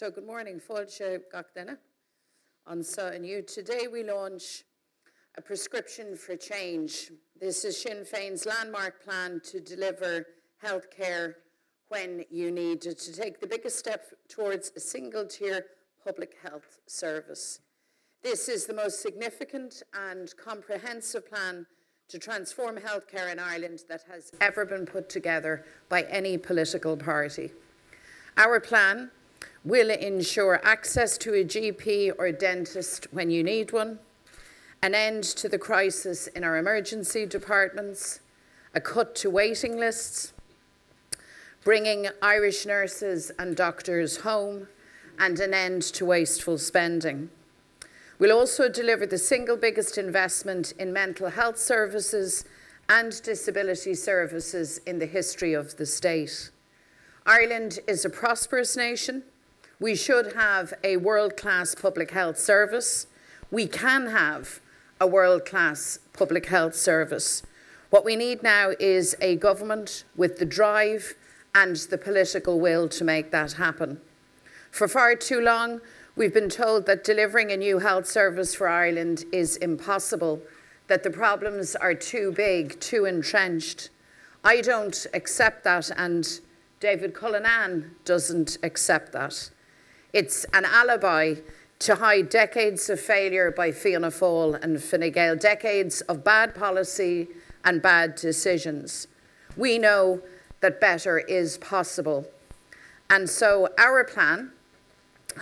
So good morning, Fáilte gach duine. On so and you. Today we launch a prescription for change. This is Sinn Féin's landmark plan to deliver healthcare when you need it, to take the biggest step towards a single tier public health service. This is the most significant and comprehensive plan to transform healthcare in Ireland that has ever been put together by any political party. Our plan will ensure access to a GP or dentist when you need one, an end to the crisis in our emergency departments, a cut to waiting lists, bringing Irish nurses and doctors home, and an end to wasteful spending. We'll also deliver the single biggest investment in mental health services and disability services in the history of the state. Ireland is a prosperous nation. We should have a world class public health service. We can have a world class public health service. What we need now is a government with the drive and the political will to make that happen. For far too long, we've been told that delivering a new health service for Ireland is impossible, that the problems are too big, too entrenched. I don't accept that, and David Cullinane doesn't accept that. It's an alibi to hide decades of failure by Fianna Fáil and Fine Gael, decades of bad policy and bad decisions. We know that better is possible. And so our plan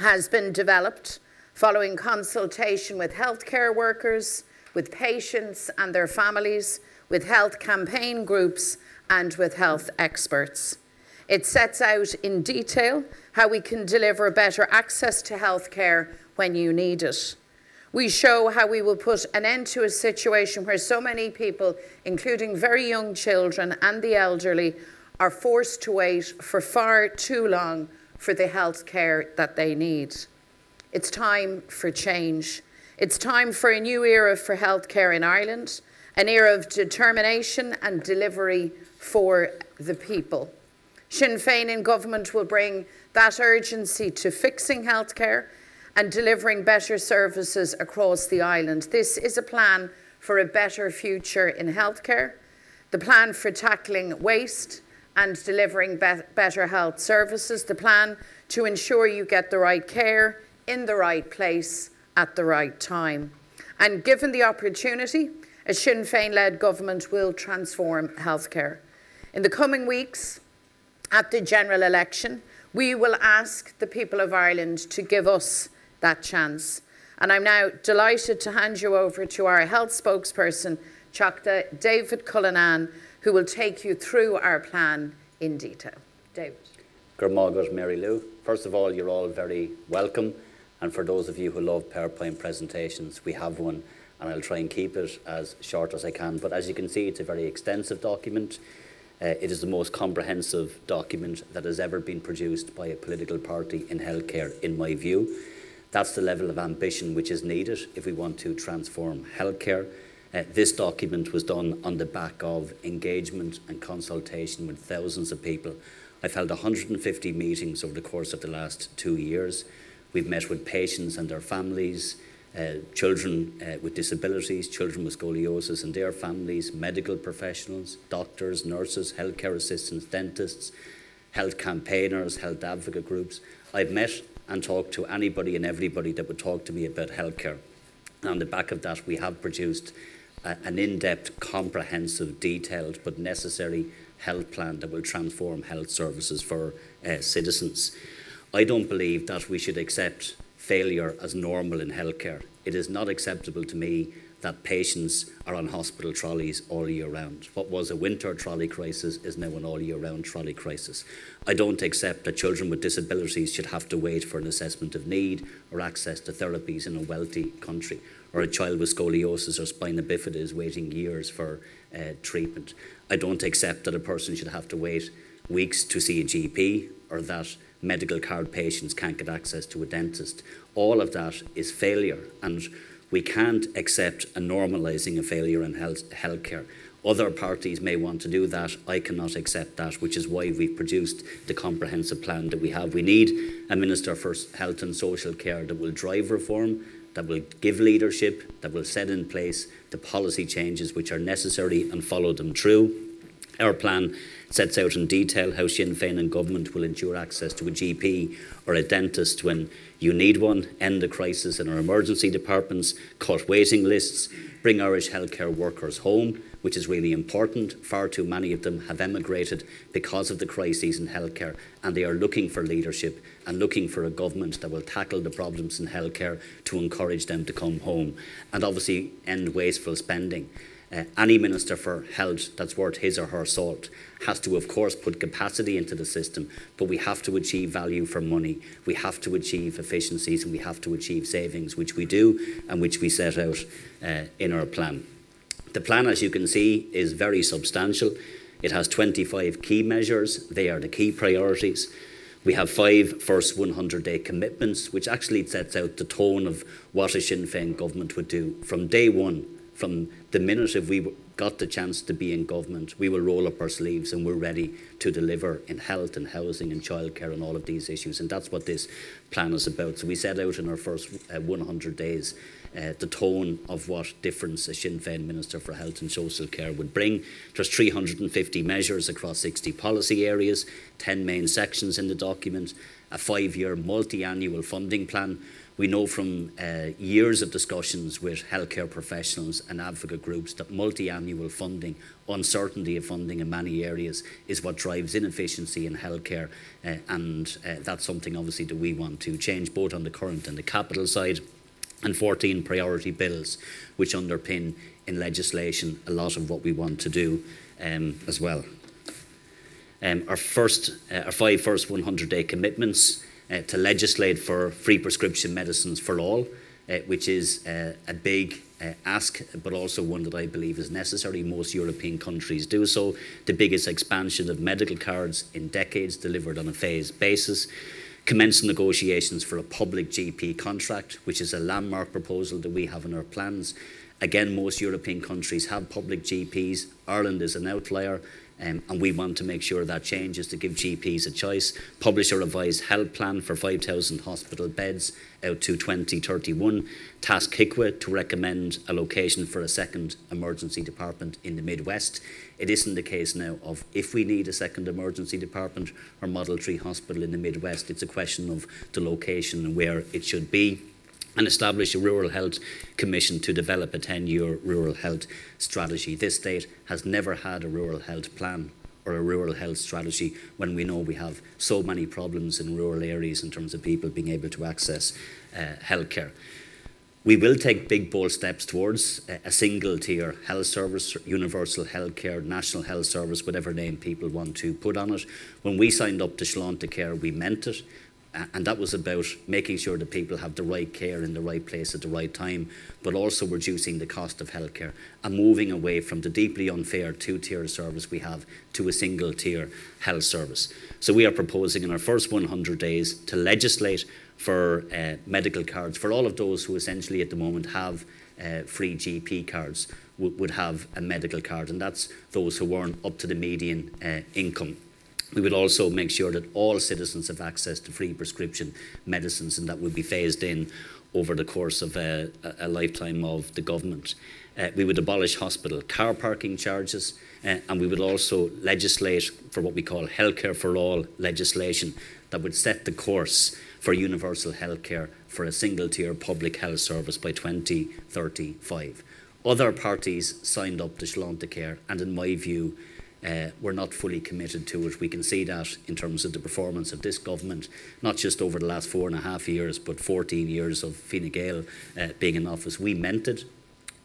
has been developed following consultation with healthcare workers, with patients and their families, with health campaign groups, and with health experts. It sets out in detail how we can deliver better access to healthcare when you need it. We show how we will put an end to a situation where so many people, including very young children and the elderly, are forced to wait for far too long for the health care that they need. It's time for change. It's time for a new era for healthcare in Ireland, an era of determination and delivery for the people. Sinn Féin in government will bring that urgency to fixing healthcare and delivering better services across the island. This is a plan for a better future in healthcare, the plan for tackling waste, and delivering be better health services, the plan to ensure you get the right care in the right place at the right time. And given the opportunity, a Sinn Féin led government will transform healthcare. In the coming weeks, at the general election, we will ask the people of Ireland to give us that chance. And I'm now delighted to hand you over to our health spokesperson, Teachta David Cullinane, who will take you through our plan in detail. David. Morning, Mary Lou. First of all, you're all very welcome. And for those of you who love PowerPoint presentations, we have one and I'll try and keep it as short as I can. But as you can see, it's a very extensive document. Uh, it is the most comprehensive document that has ever been produced by a political party in healthcare, in my view. That's the level of ambition which is needed if we want to transform healthcare. Uh, this document was done on the back of engagement and consultation with thousands of people. I've held 150 meetings over the course of the last two years. We've met with patients and their families, uh, children uh, with disabilities, children with scoliosis and their families, medical professionals, doctors, nurses, healthcare assistants, dentists, health campaigners, health advocate groups. I've met and talked to anybody and everybody that would talk to me about healthcare. And on the back of that, we have produced a, an in-depth, comprehensive, detailed but necessary health plan that will transform health services for uh, citizens. I don't believe that we should accept failure as normal in healthcare. It is not acceptable to me that patients are on hospital trolleys all year round. What was a winter trolley crisis is now an all year round trolley crisis. I don't accept that children with disabilities should have to wait for an assessment of need or access to therapies in a wealthy country or a child with scoliosis or spina bifida is waiting years for uh, treatment. I don't accept that a person should have to wait weeks to see a GP or that medical card patients can't get access to a dentist. All of that is failure and we can't accept a normalising of failure in health healthcare. Other parties may want to do that. I cannot accept that, which is why we've produced the comprehensive plan that we have. We need a Minister for Health and Social Care that will drive reform, that will give leadership, that will set in place the policy changes which are necessary and follow them through. Our plan sets out in detail how Sinn Féin and government will ensure access to a GP or a dentist when you need one, end the crisis in our emergency departments, cut waiting lists, bring Irish healthcare workers home, which is really important. Far too many of them have emigrated because of the crises in healthcare, and they are looking for leadership and looking for a government that will tackle the problems in healthcare to encourage them to come home, and obviously end wasteful spending. Uh, any Minister for Health that's worth his or her salt has to, of course, put capacity into the system, but we have to achieve value for money. We have to achieve efficiencies and we have to achieve savings, which we do and which we set out uh, in our plan. The plan, as you can see, is very substantial. It has 25 key measures. They are the key priorities. We have five first 100 day commitments, which actually sets out the tone of what a Sinn Féin government would do from day one from the minute if we got the chance to be in government, we will roll up our sleeves and we're ready to deliver in health and housing and childcare and all of these issues. And that's what this plan is about. So we set out in our first uh, 100 days uh, the tone of what difference a Sinn Féin Minister for Health and Social Care would bring. There's 350 measures across 60 policy areas, 10 main sections in the document, a five-year multi-annual funding plan we know from uh, years of discussions with healthcare professionals and advocate groups that multi-annual funding, uncertainty of funding in many areas is what drives inefficiency in healthcare uh, and uh, that's something obviously that we want to change both on the current and the capital side and 14 priority bills which underpin in legislation a lot of what we want to do um, as well. Um, our first, uh, our five first 100 day commitments uh, to legislate for free prescription medicines for all, uh, which is uh, a big uh, ask, but also one that I believe is necessary. Most European countries do so. The biggest expansion of medical cards in decades, delivered on a phased basis. Commence negotiations for a public GP contract, which is a landmark proposal that we have in our plans. Again, most European countries have public GPs. Ireland is an outlier. Um, and we want to make sure that changes to give GPs a choice, publish a revised health plan for 5,000 hospital beds out to 2031, task HICWA to recommend a location for a second emergency department in the Midwest. It isn't the case now of if we need a second emergency department or Model 3 hospital in the Midwest, it's a question of the location and where it should be. And establish a Rural Health Commission to develop a 10-year rural health strategy. This state has never had a rural health plan or a rural health strategy when we know we have so many problems in rural areas in terms of people being able to access uh, healthcare. We will take big, bold steps towards a single tier health service, universal health care, national health service, whatever name people want to put on it. When we signed up to Care, we meant it and that was about making sure that people have the right care in the right place at the right time, but also reducing the cost of healthcare and moving away from the deeply unfair two-tier service we have to a single-tier health service. So we are proposing in our first 100 days to legislate for uh, medical cards for all of those who essentially at the moment have uh, free GP cards would have a medical card, and that's those who weren't up to the median uh, income. We would also make sure that all citizens have access to free prescription medicines and that would be phased in over the course of a, a lifetime of the government. Uh, we would abolish hospital car parking charges uh, and we would also legislate for what we call healthcare for all legislation that would set the course for universal healthcare for a single tier public health service by 2035. Other parties signed up to Sláintecare and in my view uh, we're not fully committed to it. We can see that in terms of the performance of this government, not just over the last four and a half years, but 14 years of Fine Gael uh, being in office. We meant it.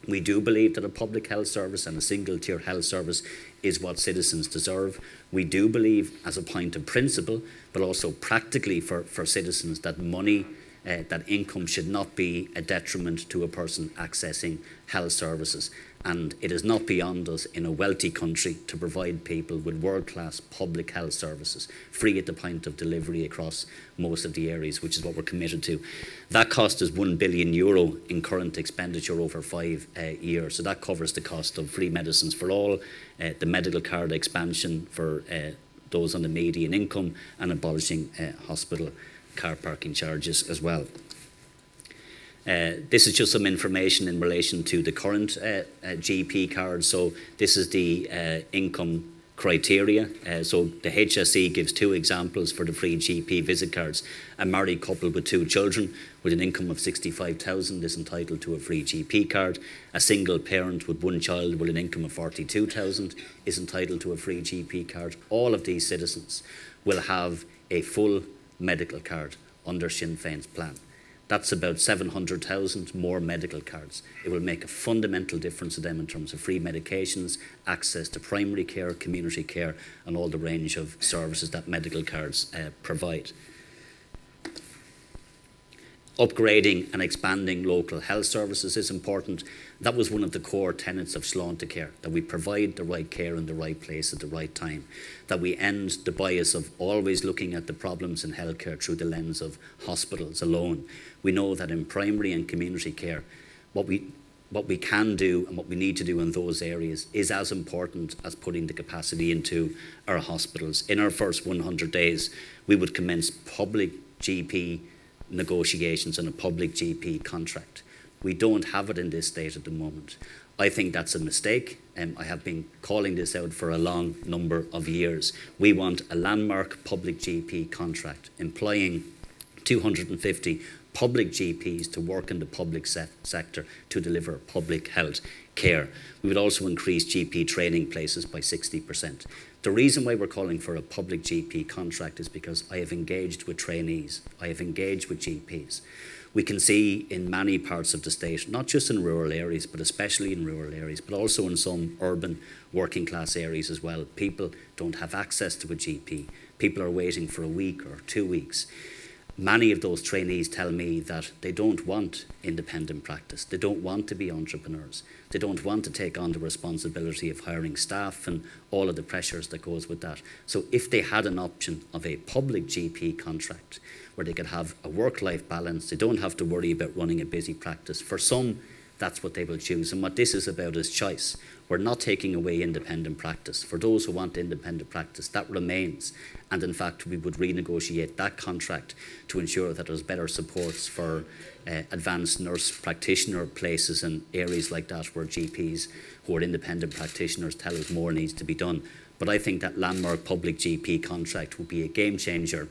We do believe that a public health service and a single tier health service is what citizens deserve. We do believe, as a point of principle, but also practically for, for citizens, that money uh, that income should not be a detriment to a person accessing health services. And it is not beyond us in a wealthy country to provide people with world class public health services, free at the point of delivery across most of the areas, which is what we're committed to. That cost is 1 billion euro in current expenditure over five uh, years. So that covers the cost of free medicines for all, uh, the medical card expansion for uh, those on the median income, and abolishing uh, hospital car parking charges as well. Uh, this is just some information in relation to the current uh, uh, GP card. So this is the uh, income criteria. Uh, so the HSE gives two examples for the free GP visit cards. A married couple with two children with an income of 65,000 is entitled to a free GP card. A single parent with one child with an income of 42,000 is entitled to a free GP card. All of these citizens will have a full medical card under Sinn Féin's plan. That's about 700,000 more medical cards. It will make a fundamental difference to them in terms of free medications, access to primary care, community care, and all the range of services that medical cards uh, provide. Upgrading and expanding local health services is important. That was one of the core tenets of Sláintecare, that we provide the right care in the right place at the right time, that we end the bias of always looking at the problems in healthcare through the lens of hospitals alone. We know that in primary and community care, what we what we can do and what we need to do in those areas is as important as putting the capacity into our hospitals. In our first 100 days, we would commence public GP negotiations on a public GP contract. We don't have it in this state at the moment. I think that's a mistake. Um, I have been calling this out for a long number of years. We want a landmark public GP contract employing 250 public GPs to work in the public se sector to deliver public health care. We would also increase GP training places by 60%. The reason why we're calling for a public GP contract is because I have engaged with trainees, I have engaged with GPs. We can see in many parts of the state, not just in rural areas, but especially in rural areas, but also in some urban working class areas as well, people don't have access to a GP. People are waiting for a week or two weeks many of those trainees tell me that they don't want independent practice. They don't want to be entrepreneurs. They don't want to take on the responsibility of hiring staff and all of the pressures that goes with that. So if they had an option of a public GP contract where they could have a work-life balance, they don't have to worry about running a busy practice. For some, that's what they will choose. And what this is about is choice. We're not taking away independent practice. For those who want independent practice, that remains. And in fact, we would renegotiate that contract to ensure that there's better supports for uh, advanced nurse practitioner places and areas like that where GPs who are independent practitioners tell us more needs to be done. But I think that landmark public GP contract would be a game changer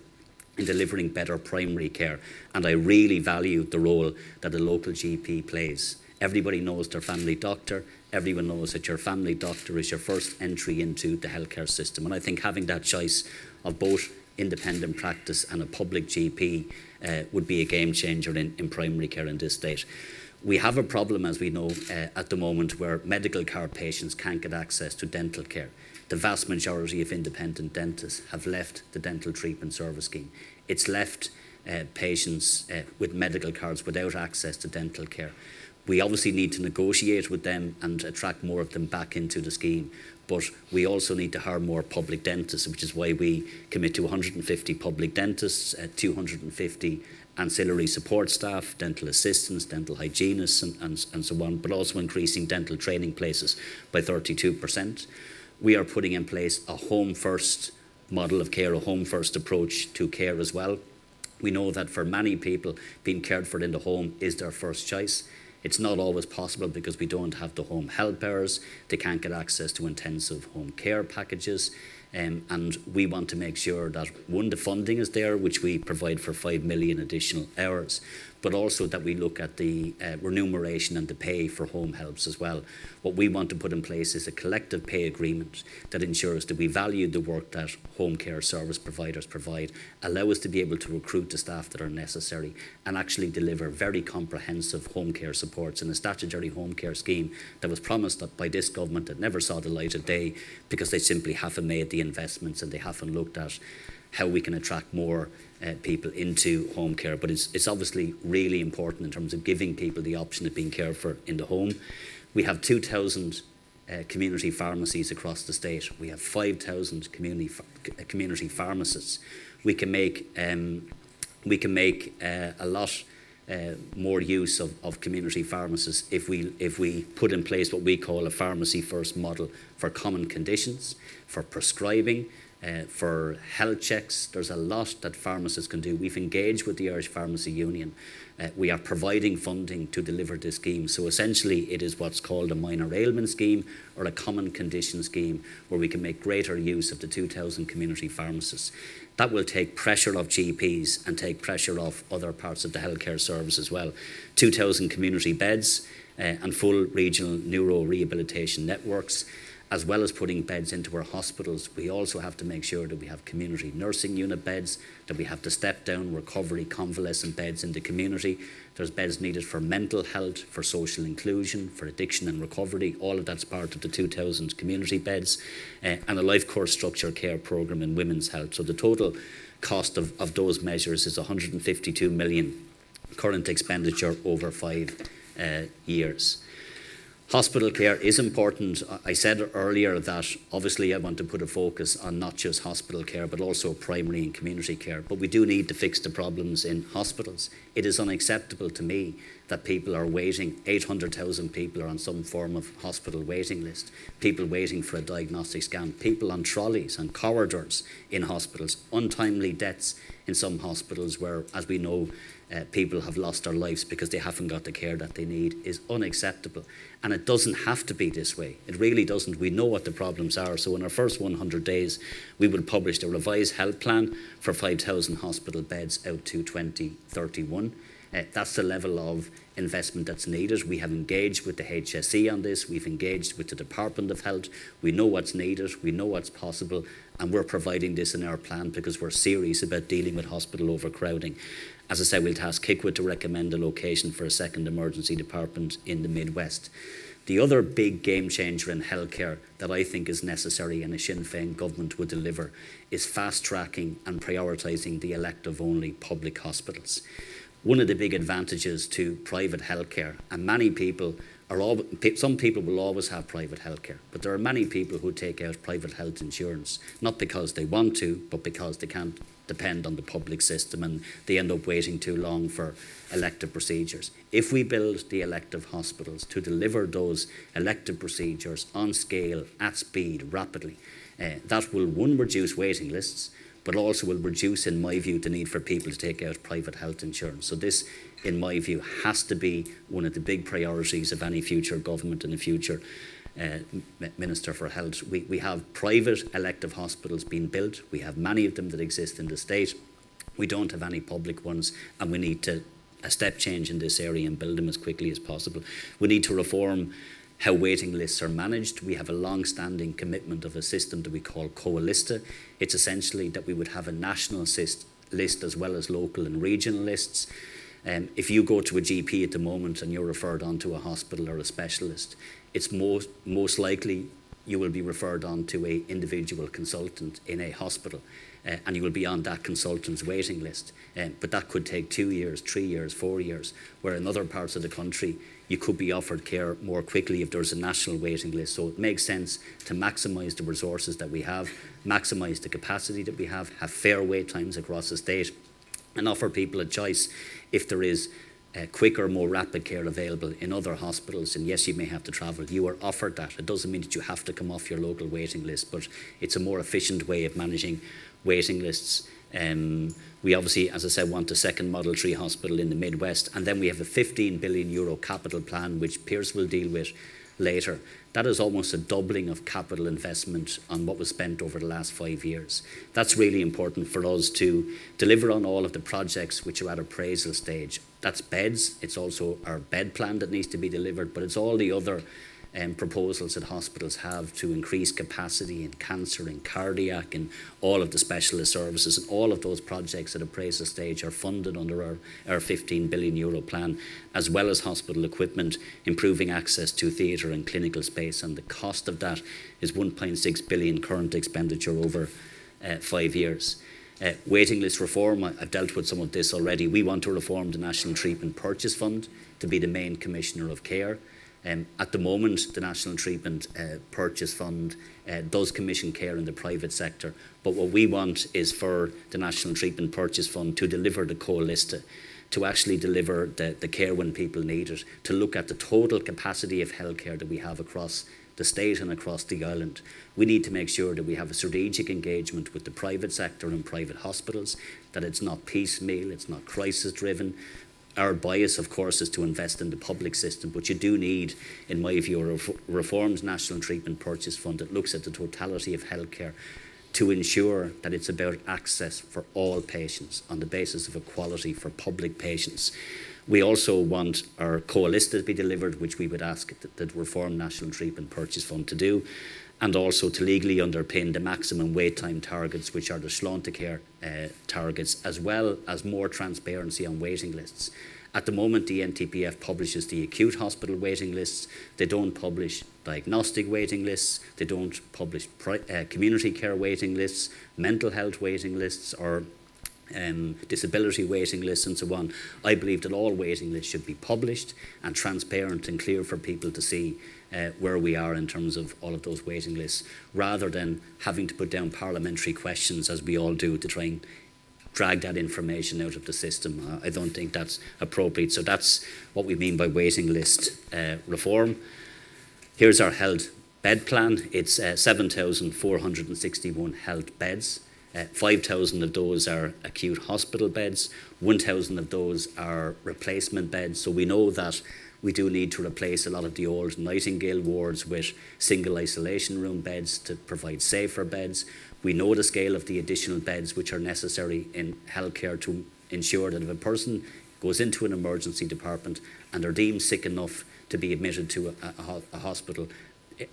in delivering better primary care. And I really value the role that a local GP plays. Everybody knows their family doctor. Everyone knows that your family doctor is your first entry into the healthcare system. And I think having that choice of both independent practice and a public GP uh, would be a game changer in, in primary care in this state. We have a problem, as we know, uh, at the moment where medical card patients can't get access to dental care. The vast majority of independent dentists have left the dental treatment service scheme. It's left uh, patients uh, with medical cards without access to dental care. We obviously need to negotiate with them and attract more of them back into the scheme but we also need to hire more public dentists, which is why we commit to 150 public dentists, uh, 250 ancillary support staff, dental assistants, dental hygienists, and, and, and so on, but also increasing dental training places by 32%. We are putting in place a home first model of care, a home first approach to care as well. We know that for many people, being cared for in the home is their first choice. It's not always possible because we don't have the home helpers. They can't get access to intensive home care packages. Um, and we want to make sure that one, the funding is there, which we provide for 5 million additional hours, but also that we look at the uh, remuneration and the pay for home helps as well. What we want to put in place is a collective pay agreement that ensures that we value the work that home care service providers provide, allow us to be able to recruit the staff that are necessary, and actually deliver very comprehensive home care supports in a statutory home care scheme that was promised by this government that never saw the light of day because they simply haven't made the investments and they haven't looked at how we can attract more uh, people into home care. But it's, it's obviously really important in terms of giving people the option of being cared for in the home. We have 2,000 uh, community pharmacies across the state. We have 5,000 community, uh, community pharmacists. We can make, um, we can make uh, a lot uh, more use of, of community pharmacists if we, if we put in place what we call a pharmacy first model for common conditions, for prescribing, uh, for health checks. There's a lot that pharmacists can do. We've engaged with the Irish Pharmacy Union. Uh, we are providing funding to deliver this scheme. So essentially, it is what's called a minor ailment scheme or a common condition scheme where we can make greater use of the 2,000 community pharmacists. That will take pressure off GPs and take pressure off other parts of the healthcare service as well. 2,000 community beds uh, and full regional neuro rehabilitation networks, as well as putting beds into our hospitals. We also have to make sure that we have community nursing unit beds, that we have to step down recovery convalescent beds in the community. There's beds needed for mental health, for social inclusion, for addiction and recovery. All of that's part of the 2,000 community beds uh, and a life course structure care programme in women's health. So the total cost of, of those measures is 152 million current expenditure over five uh, years. Hospital care is important. I said earlier that obviously I want to put a focus on not just hospital care but also primary and community care. But we do need to fix the problems in hospitals. It is unacceptable to me that people are waiting, 800,000 people are on some form of hospital waiting list, people waiting for a diagnostic scan, people on trolleys and corridors in hospitals, untimely deaths in some hospitals where, as we know, uh, people have lost their lives because they haven't got the care that they need is unacceptable. And it doesn't have to be this way. It really doesn't. We know what the problems are. So in our first 100 days, we will publish a revised health plan for 5,000 hospital beds out to 2031. Uh, that's the level of investment that's needed. We have engaged with the HSE on this. We've engaged with the Department of Health. We know what's needed. We know what's possible. And we're providing this in our plan because we're serious about dealing with hospital overcrowding. As I said, we'll task HIQA to recommend a location for a second emergency department in the Midwest. The other big game changer in healthcare that I think is necessary and a Sinn Féin government would deliver is fast tracking and prioritising the elective only public hospitals. One of the big advantages to private healthcare, and many people are all, some people will always have private healthcare, but there are many people who take out private health insurance, not because they want to, but because they can't depend on the public system and they end up waiting too long for elective procedures. If we build the elective hospitals to deliver those elective procedures on scale, at speed, rapidly, uh, that will, one, reduce waiting lists, but also will reduce, in my view, the need for people to take out private health insurance. So this, in my view, has to be one of the big priorities of any future government in the future uh, Minister for Health. We, we have private elective hospitals being built. We have many of them that exist in the state. We don't have any public ones, and we need to a step change in this area and build them as quickly as possible. We need to reform how waiting lists are managed. We have a long-standing commitment of a system that we call COALISTA. It's essentially that we would have a national list as well as local and regional lists. Um, if you go to a GP at the moment and you're referred on to a hospital or a specialist, it's most, most likely you will be referred on to a individual consultant in a hospital uh, and you will be on that consultant's waiting list. Uh, but that could take two years, three years, four years, where in other parts of the country you could be offered care more quickly if there's a national waiting list. So it makes sense to maximise the resources that we have, maximise the capacity that we have, have fair wait times across the state, and offer people a choice if there is uh, quicker, more rapid care available in other hospitals. And yes, you may have to travel. You are offered that. It doesn't mean that you have to come off your local waiting list, but it's a more efficient way of managing waiting lists. Um, we obviously, as I said, want a second Model 3 hospital in the Midwest. And then we have a 15 billion euro capital plan, which Pearse will deal with later. That is almost a doubling of capital investment on what was spent over the last five years. That's really important for us to deliver on all of the projects which are at appraisal stage. That's beds, it's also our bed plan that needs to be delivered, but it's all the other um, proposals that hospitals have to increase capacity in cancer and cardiac and all of the specialist services and all of those projects at appraisal stage are funded under our, our 15 billion euro plan as well as hospital equipment improving access to theatre and clinical space and the cost of that is 1.6 billion current expenditure over uh, five years. Uh, waiting list reform, I, have dealt with some of this already. We want to reform the National Treatment Purchase Fund to be the main commissioner of care. Um, at the moment, the National Treatment uh, Purchase Fund uh, does commission care in the private sector, but what we want is for the National Treatment Purchase Fund to deliver the core list, to actually deliver the, the care when people need it, to look at the total capacity of healthcare that we have across the state and across the island. We need to make sure that we have a strategic engagement with the private sector and private hospitals, that it's not piecemeal, it's not crisis driven. Our bias, of course, is to invest in the public system, but you do need, in my view, a reformed National Treatment Purchase Fund that looks at the totality of healthcare to ensure that it's about access for all patients on the basis of equality for public patients. We also want our list to be delivered, which we would ask the, the Reform National Treatment Purchase Fund to do, and also to legally underpin the maximum wait time targets, which are the Sláintecare uh, targets, as well as more transparency on waiting lists. At the moment, the NTPF publishes the acute hospital waiting lists. They don't publish diagnostic waiting lists. They don't publish uh, community care waiting lists, mental health waiting lists, or um, disability waiting lists and so on. I believe that all waiting lists should be published and transparent and clear for people to see uh, where we are in terms of all of those waiting lists, rather than having to put down parliamentary questions as we all do to try and drag that information out of the system. Uh, I don't think that's appropriate. So that's what we mean by waiting list uh, reform. Here's our health bed plan. It's uh, 7,461 health beds. Uh, 5,000 of those are acute hospital beds, 1,000 of those are replacement beds. So we know that we do need to replace a lot of the old Nightingale wards with single isolation room beds to provide safer beds. We know the scale of the additional beds which are necessary in healthcare to ensure that if a person goes into an emergency department and are deemed sick enough to be admitted to a, a, a hospital,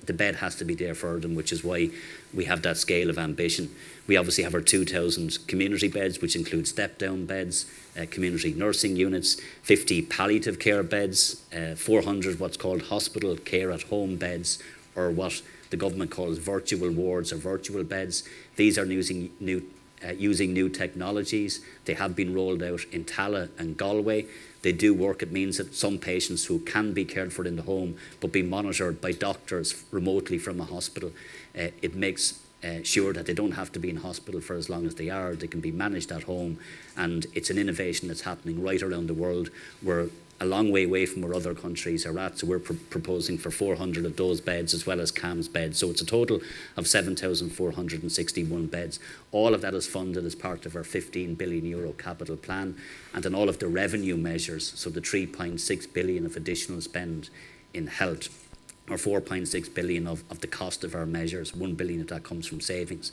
the bed has to be there for them, which is why we have that scale of ambition. We obviously have our 2,000 community beds, which include step down beds, uh, community nursing units, 50 palliative care beds, uh, 400 what's called hospital care at home beds, or what the government calls virtual wards or virtual beds. These are using new, uh, using new technologies. They have been rolled out in Tallaght and Galway. They do work. It means that some patients who can be cared for in the home but be monitored by doctors remotely from a hospital, uh, it makes uh, sure that they don't have to be in hospital for as long as they are. They can be managed at home, and it's an innovation that's happening right around the world. We're a long way away from where other countries are at, so we're pr proposing for 400 of those beds as well as CAMHS beds. So it's a total of 7,461 beds. All of that is funded as part of our 15 billion euro capital plan, and then all of the revenue measures, so the 3.6 billion of additional spend in health or 4.6 billion of, of the cost of our measures, 1 billion of that comes from savings.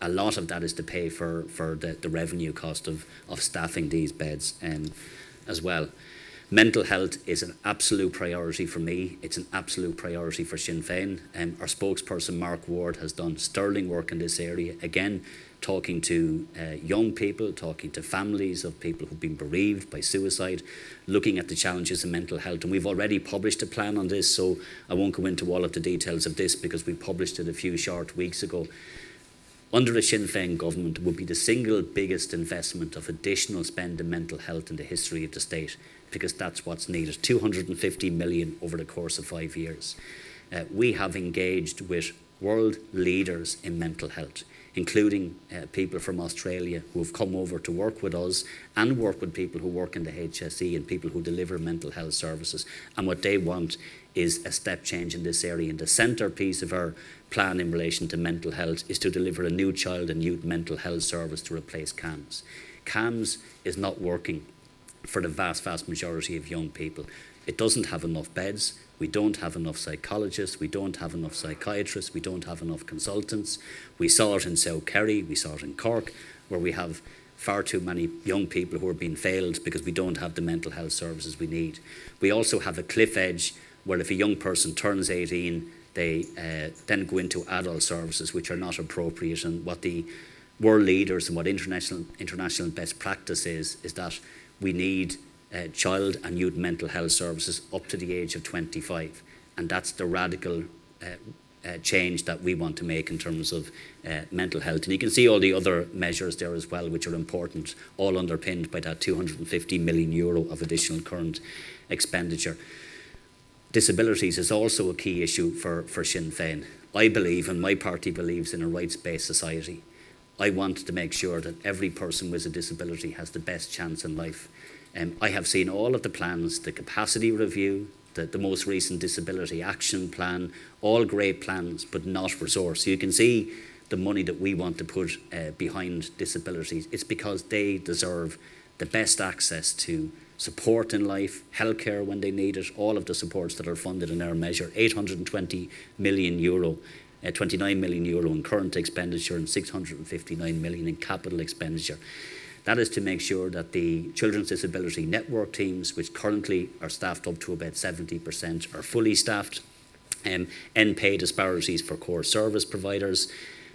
A lot of that is to pay for, for the, the revenue cost of, of staffing these beds um, as well. Mental health is an absolute priority for me. It's an absolute priority for Sinn Féin. Um, our spokesperson, Mark Ward, has done sterling work in this area. Again, talking to uh, young people, talking to families of people who've been bereaved by suicide, looking at the challenges in mental health. And we've already published a plan on this, so I won't go into all of the details of this because we published it a few short weeks ago. Under the Sinn Féin government would be the single biggest investment of additional spend in mental health in the history of the state because that's what's needed 250 million over the course of five years. Uh, we have engaged with world leaders in mental health including uh, people from Australia who have come over to work with us and work with people who work in the HSE and people who deliver mental health services. And what they want is a step change in this area. And the centrepiece of our plan in relation to mental health is to deliver a new child and youth mental health service to replace CAMHS. CAMHS is not working for the vast, vast majority of young people. It doesn't have enough beds. We don't have enough psychologists, we don't have enough psychiatrists, we don't have enough consultants. We saw it in South Kerry, we saw it in Cork, where we have far too many young people who are being failed because we don't have the mental health services we need. We also have a cliff edge where if a young person turns 18, they uh, then go into adult services which are not appropriate. And what the world leaders and what international, international best practice is, is that we need uh, child and youth mental health services up to the age of 25. And that's the radical uh, uh, change that we want to make in terms of uh, mental health. And you can see all the other measures there as well, which are important, all underpinned by that 250 million euro of additional current expenditure. Disabilities is also a key issue for, for Sinn Féin. I believe, and my party believes, in a rights-based society. I want to make sure that every person with a disability has the best chance in life. Um, I have seen all of the plans, the capacity review, the, the most recent disability action plan, all great plans, but not resource. So you can see the money that we want to put uh, behind disabilities. It's because they deserve the best access to support in life, healthcare when they need it, all of the supports that are funded in our measure, 820 million euro, uh, 29 million euro in current expenditure and 659 million in capital expenditure. That is to make sure that the Children's Disability Network teams, which currently are staffed up to about 70%, are fully staffed, um, end pay disparities for core service providers,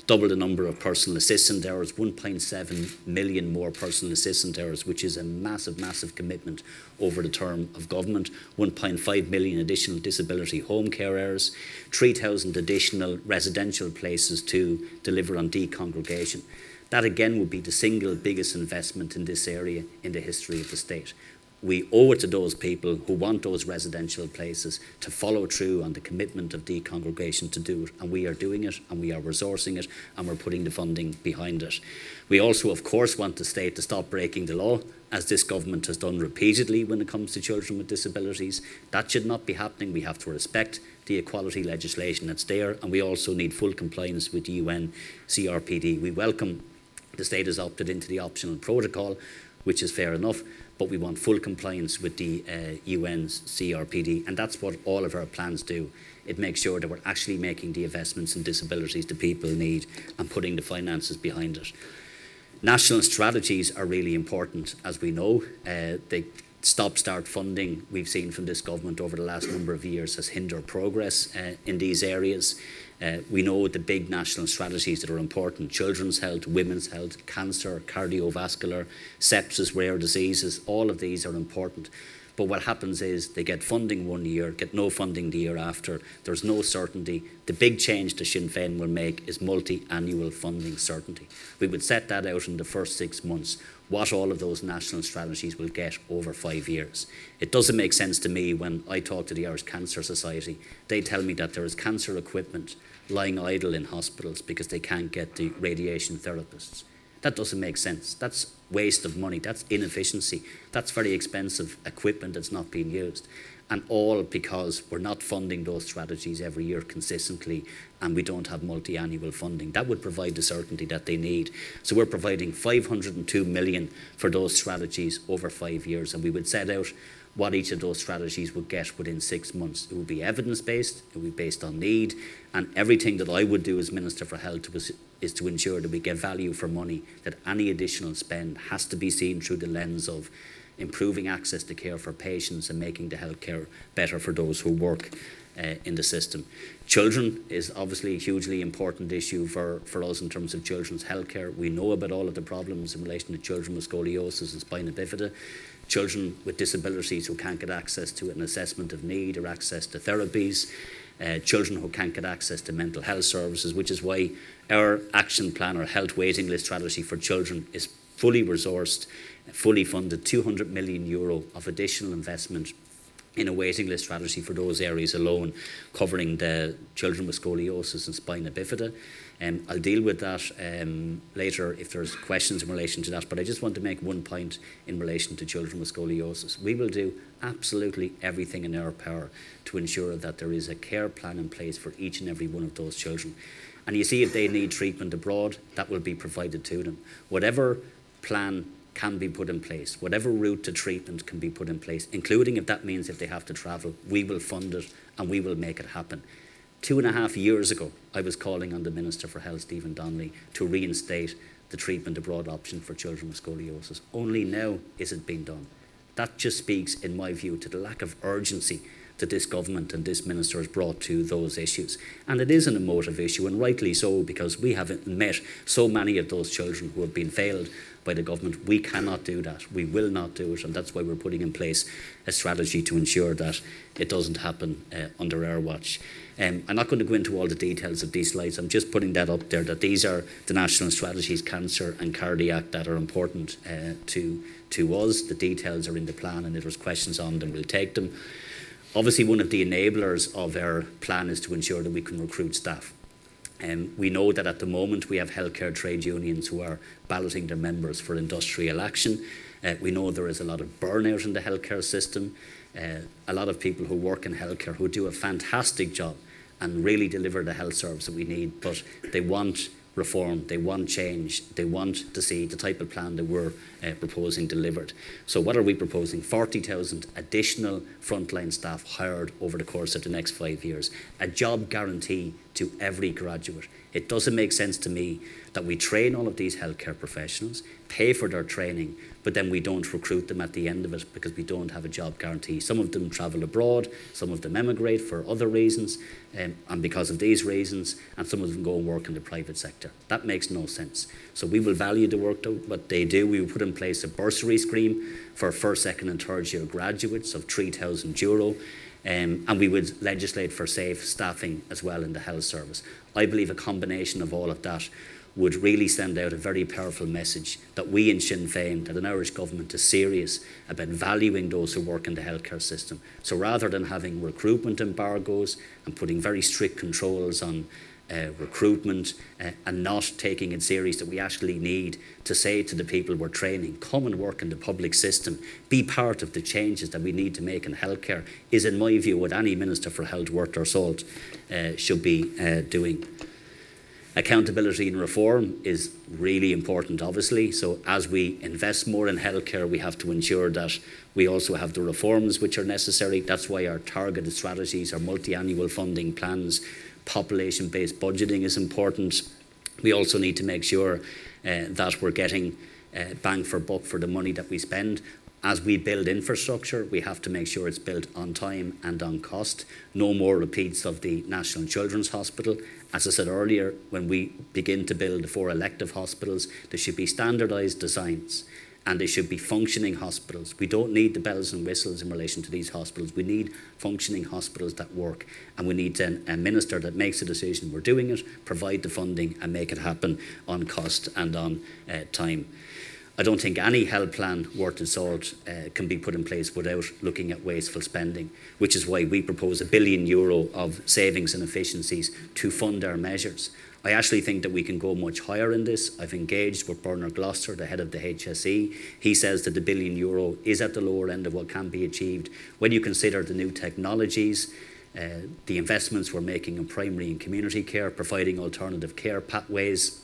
double the number of personal assistant hours, 1.7 million more personal assistant hours, which is a massive, massive commitment over the term of government, 1.5 million additional disability home care hours, 3,000 additional residential places to deliver on decongregation. That again would be the single biggest investment in this area in the history of the state we owe it to those people who want those residential places to follow through on the commitment of decongregation to do it. And we are doing it, and we are resourcing it, and we're putting the funding behind it. We also, of course, want the state to stop breaking the law, as this government has done repeatedly when it comes to children with disabilities. That should not be happening. We have to respect the equality legislation that's there, and we also need full compliance with the UN CRPD. We welcome The state has opted into the optional protocol, which is fair enough, but we want full compliance with the uh, UN's CRPD, and that's what all of our plans do. It makes sure that we're actually making the investments in disabilities that people need and putting the finances behind it. National strategies are really important, as we know. Uh, they stop-start funding we've seen from this government over the last number of years has hindered progress uh, in these areas. Uh, we know the big national strategies that are important children's health, women's health, cancer, cardiovascular, sepsis, rare diseases, all of these are important. But what happens is they get funding one year, get no funding the year after. There's no certainty. The big change that Sinn Féin will make is multi annual funding certainty. We would set that out in the first six months what all of those national strategies will get over five years. It doesn't make sense to me when I talk to the Irish Cancer Society. They tell me that there is cancer equipment lying idle in hospitals because they can't get the radiation therapists. That doesn't make sense. That's waste of money. That's inefficiency. That's very expensive equipment that's not being used. And all because we're not funding those strategies every year consistently and we don't have multi-annual funding. That would provide the certainty that they need. So we're providing 502 million for those strategies over five years and we would set out what each of those strategies would get within six months. It would be evidence based, it would be based on need, and everything that I would do as Minister for Health was, is to ensure that we get value for money, that any additional spend has to be seen through the lens of improving access to care for patients and making the healthcare better for those who work uh, in the system. Children is obviously a hugely important issue for, for us in terms of children's healthcare. We know about all of the problems in relation to children with scoliosis and spina bifida children with disabilities who can't get access to an assessment of need or access to therapies, uh, children who can't get access to mental health services, which is why our action plan, or health waiting list strategy for children is fully resourced, fully funded, 200 million euro of additional investment in a waiting list strategy for those areas alone, covering the children with scoliosis and spina bifida. Um, I'll deal with that um, later if there's questions in relation to that, but I just want to make one point in relation to children with scoliosis. We will do absolutely everything in our power to ensure that there is a care plan in place for each and every one of those children. And you see, if they need treatment abroad, that will be provided to them. Whatever plan can be put in place, whatever route to treatment can be put in place, including if that means if they have to travel, we will fund it and we will make it happen. Two and a half years ago, I was calling on the Minister for Health, Stephen Donnelly, to reinstate the treatment abroad option for children with scoliosis. Only now is it being done. That just speaks, in my view, to the lack of urgency that this government and this minister has brought to those issues. And it is an emotive issue, and rightly so, because we have met so many of those children who have been failed by the government. We cannot do that. We will not do it, and that's why we're putting in place a strategy to ensure that it doesn't happen uh, under our watch. Um, I'm not going to go into all the details of these slides. I'm just putting that up there that these are the national strategies, cancer and cardiac, that are important uh, to to us. The details are in the plan, and if there's questions on them, we'll take them. Obviously, one of the enablers of our plan is to ensure that we can recruit staff. Um, we know that at the moment we have healthcare trade unions who are balloting their members for industrial action. Uh, we know there is a lot of burnout in the healthcare system. Uh, a lot of people who work in healthcare who do a fantastic job and really deliver the health service that we need, but they want reform, they want change, they want to see the type of plan that we're uh, proposing delivered. So, what are we proposing? 40,000 additional frontline staff hired over the course of the next five years, a job guarantee to every graduate. It doesn't make sense to me that we train all of these healthcare professionals, pay for their training, but then we don't recruit them at the end of it because we don't have a job guarantee. Some of them travel abroad, some of them emigrate for other reasons, um, and because of these reasons, and some of them go and work in the private sector. That makes no sense. So we will value the work that what they do. We will put in place a bursary scheme for first, second, and third year graduates of 3,000 euro. Um, and we would legislate for safe staffing as well in the health service. I believe a combination of all of that would really send out a very powerful message that we in Sinn Féin, that an Irish government is serious about valuing those who work in the healthcare system. So rather than having recruitment embargoes and putting very strict controls on uh, recruitment uh, and not taking it serious that we actually need to say to the people we're training, come and work in the public system, be part of the changes that we need to make in healthcare, is in my view what any Minister for Health worth their salt uh, should be uh, doing. Accountability and reform is really important, obviously. So, as we invest more in healthcare, we have to ensure that we also have the reforms which are necessary. That's why our targeted strategies, our multi annual funding plans, population based budgeting is important. We also need to make sure uh, that we're getting uh, bang for buck for the money that we spend. As we build infrastructure, we have to make sure it's built on time and on cost. No more repeats of the National Children's Hospital as I said earlier, when we begin to build four elective hospitals, there should be standardised designs and they should be functioning hospitals. We don't need the bells and whistles in relation to these hospitals. We need functioning hospitals that work, and we need an, a minister that makes a decision. We're doing it, provide the funding, and make it happen on cost and on uh, time. I don't think any health plan worth its salt uh, can be put in place without looking at wasteful spending, which is why we propose a billion euro of savings and efficiencies to fund our measures. I actually think that we can go much higher in this. I've engaged with Bernard Gloster, the head of the HSE. He says that the billion euro is at the lower end of what can be achieved. When you consider the new technologies, uh, the investments we're making in primary and community care, providing alternative care pathways,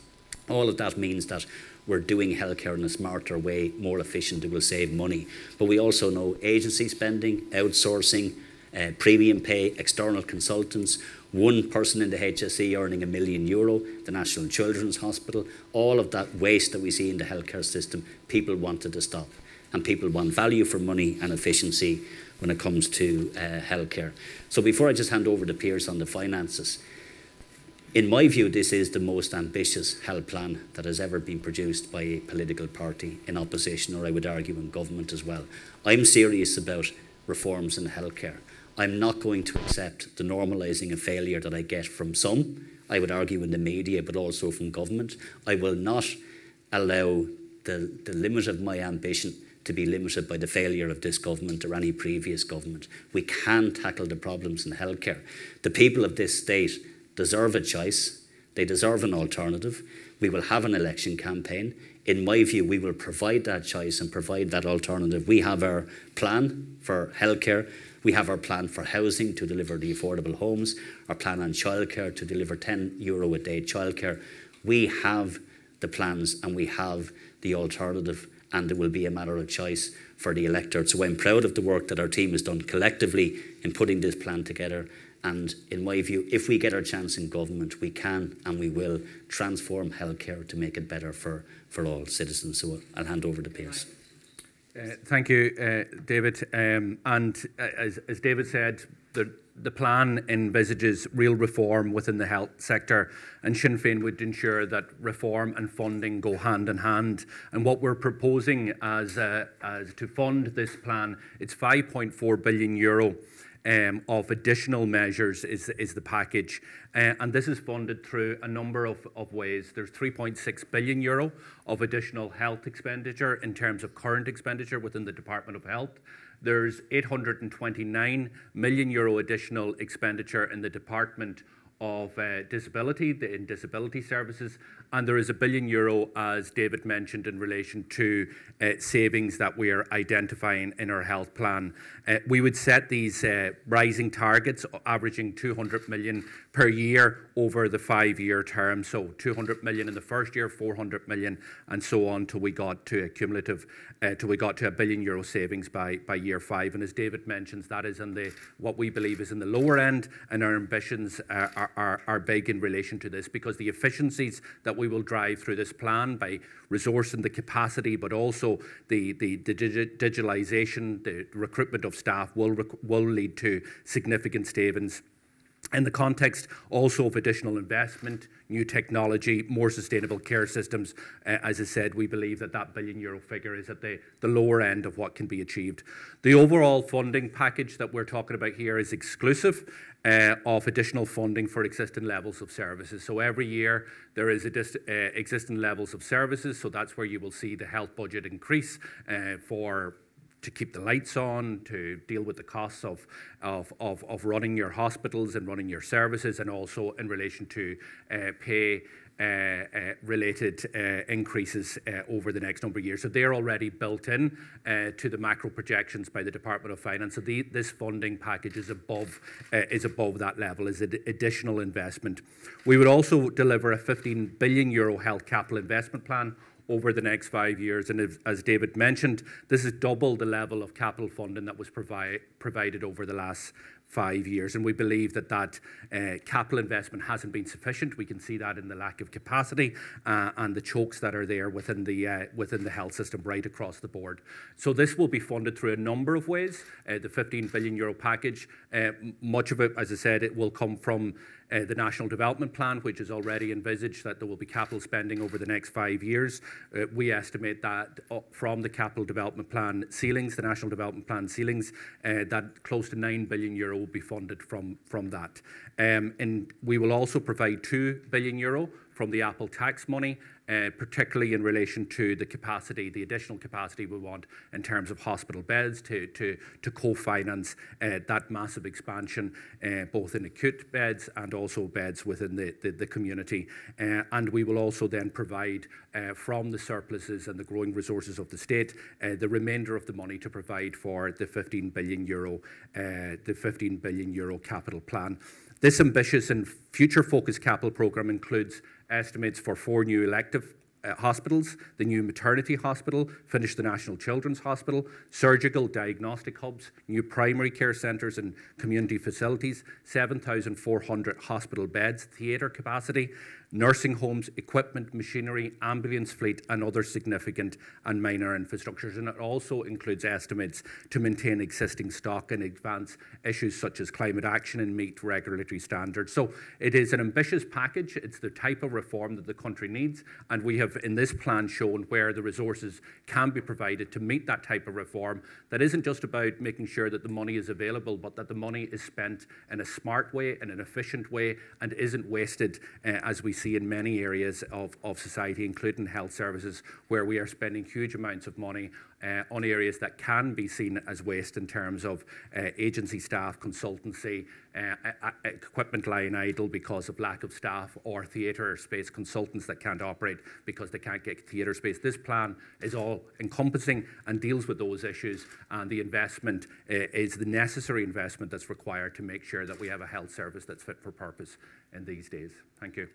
all of that means that we're doing healthcare in a smarter way, more efficient, it will save money. But we also know agency spending, outsourcing, uh, premium pay, external consultants, one person in the HSE earning a million euro, the National Children's Hospital, all of that waste that we see in the healthcare system, people wanted to stop. And people want value for money and efficiency when it comes to uh, healthcare. So before I just hand over to Pearse on the finances, in my view, this is the most ambitious health plan that has ever been produced by a political party in opposition, or I would argue in government as well. I'm serious about reforms in healthcare. I'm not going to accept the normalising of failure that I get from some, I would argue in the media, but also from government. I will not allow the, the limit of my ambition to be limited by the failure of this government or any previous government. We can tackle the problems in healthcare. The people of this state deserve a choice, they deserve an alternative. We will have an election campaign. In my view, we will provide that choice and provide that alternative. We have our plan for healthcare. We have our plan for housing to deliver the affordable homes, our plan on childcare to deliver 10 euro a day childcare. We have the plans and we have the alternative, and it will be a matter of choice for the electorate. So I'm proud of the work that our team has done collectively in putting this plan together and in my view, if we get our chance in government, we can and we will transform healthcare to make it better for, for all citizens. So I'll hand over to Pearse. Uh, thank you, uh, David. Um, and uh, as, as, David said, there, the plan envisages real reform within the health sector, and Sinn Féin would ensure that reform and funding go hand in hand. And what we're proposing as, uh, as to fund this plan, it's 5.4 billion euro. Um, of additional measures is, is the package. Uh, and this is funded through a number of, of ways. There's 3.6 billion euro of additional health expenditure in terms of current expenditure within the Department of Health. There's 829 million euro additional expenditure in the Department of uh, Disability, the, in disability services, and there is a billion euro, as David mentioned, in relation to uh, savings that we are identifying in our health plan. Uh, we would set these uh, rising targets, averaging 200 million per year over the five-year term. So 200 million in the first year, 400 million, and so on till we got to a cumulative, uh, till we got to a billion euro savings by, by year five. And as David mentions, that is in the what we believe is in the lower end, and our ambitions are, are, are big in relation to this because the efficiencies that we will drive through this plan by resourcing the capacity, but also the, the, the digitalization, the recruitment of staff will, will lead to significant savings in the context also of additional investment, new technology, more sustainable care systems, uh, as I said, we believe that that billion euro figure is at the, the lower end of what can be achieved. The overall funding package that we're talking about here is exclusive uh, of additional funding for existing levels of services. So every year there is uh, existing levels of services, so that's where you will see the health budget increase uh, for to keep the lights on, to deal with the costs of, of, of, of running your hospitals and running your services, and also in relation to uh, pay uh, uh, related uh, increases uh, over the next number of years. So they're already built in uh, to the macro projections by the Department of Finance. So the, this funding package is above, is above that level, is additional investment. We would also deliver a 15 billion euro health capital investment plan over the next five years. And as David mentioned, this is double the level of capital funding that was provi provided over the last five years. And we believe that that uh, capital investment hasn't been sufficient. We can see that in the lack of capacity uh, and the chokes that are there within the, uh, within the health system right across the board. So this will be funded through a number of ways. Uh, the 15 billion euro package, uh, much of it, as I said, it will come from uh, the National Development Plan, which is already envisaged that there will be capital spending over the next five years. Uh, we estimate that uh, from the Capital Development Plan ceilings, the National Development Plan ceilings, that close to 9 billion euro will be funded from, from that. Um, and we will also provide 2 billion euro from the Apple tax money, uh, particularly in relation to the capacity, the additional capacity we want in terms of hospital beds to, to, to co-finance uh, that massive expansion, uh, both in acute beds and also beds within the, the, the community. And we will also then provide from the surpluses and the growing resources of the state, the remainder of the money to provide for the 15 billion euro, the 15 billion euro capital plan. This ambitious and future focused capital programme includes estimates for four new elective uh, hospitals, the new maternity hospital, finish the National Children's Hospital, surgical diagnostic hubs, new primary care centres and community facilities, 7,400 hospital beds, theatre capacity, nursing homes, equipment, machinery, ambulance fleet, and other significant and minor infrastructures. And it also includes estimates to maintain existing stock and advance issues such as climate action and meet regulatory standards. So it is an ambitious package. It's the type of reform that the country needs. And we have in this plan shown where the resources can be provided to meet that type of reform that isn't just about making sure that the money is available, but that the money is spent in a smart way, in an efficient way, and isn't wasted uh, as we see in many areas of, of society, including health services, where we are spending huge amounts of money uh, on areas that can be seen as waste in terms of uh, agency staff, consultancy, uh, equipment lying idle because of lack of staff, or theatre space consultants that can't operate because they can't get theatre space. This plan is all encompassing and deals with those issues, and the investment uh, is the necessary investment that's required to make sure that we have a health service that's fit for purpose in these days. Thank you.